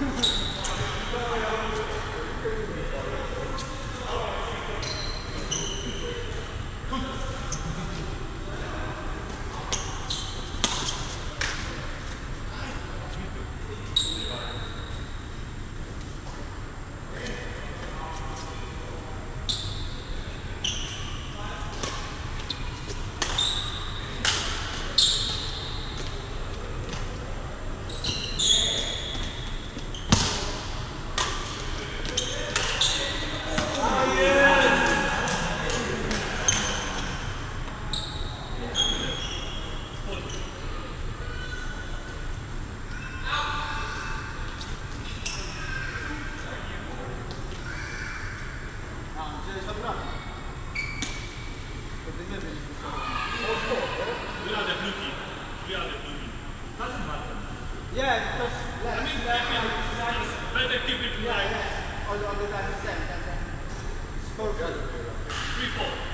Ha, ha, ha. Better keep it Three, four.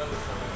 Thank you.